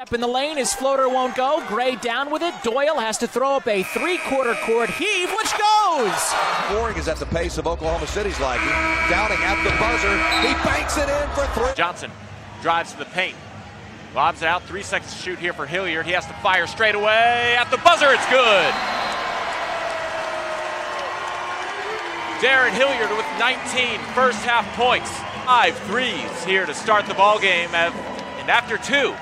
Up in the lane, his floater won't go. Gray down with it. Doyle has to throw up a three-quarter court heave, which goes. Scoring is at the pace of Oklahoma City's liking. Downing at the buzzer. He banks it in for three. Johnson drives to the paint. Lobs it out. Three seconds to shoot here for Hilliard. He has to fire straight away. At the buzzer, it's good. Darrun Hilliard with 19 first half points. Five threes here to start the ball game. And after two,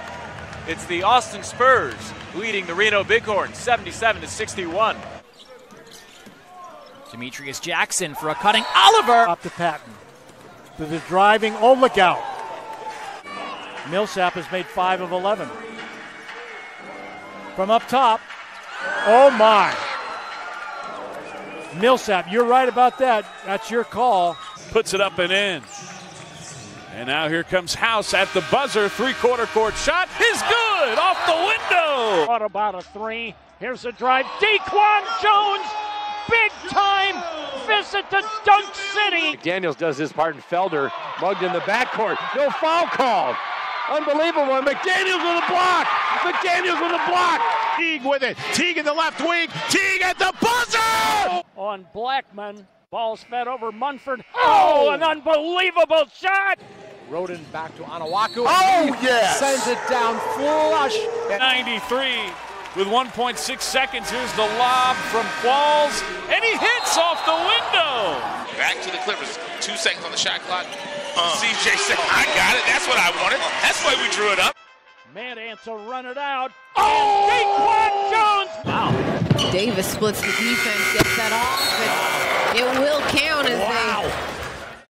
it's the Austin Spurs leading the Reno Bighorn 77 to 61. Demetrius Jackson for a cutting Oliver. Up to Patton. To the driving. Oh, look out. Millsap has made 5 of 11. From up top. Oh, my. Millsap, you're right about that. That's your call. Puts it up and in. And now here comes House at the buzzer. Three quarter court shot is good off the window. What about a three? Here's a drive. DeQuan Jones, big time visit to Dunk City. McDaniels does his part, and Felder mugged in the backcourt. No foul called. Unbelievable. McDaniels with a block. McDaniels with a block. Teague with it. Teague in the left wing. Teague at the buzzer. On Blackman. Ball's fed over Munford. Oh, oh an unbelievable shot. Roden back to Onuaku. Oh, yes. Sends it down flush. 93 with 1.6 seconds. Here's the lob from Qualls, and he hits off the window. Back to the Clippers. Two seconds on the shot clock. Uh. CJ said, I got it. That's what I wanted. That's why we drew it up. Mad Ants will run it out. Oh! DeQuan Jones! Wow. Davis splits the defense, gets that off,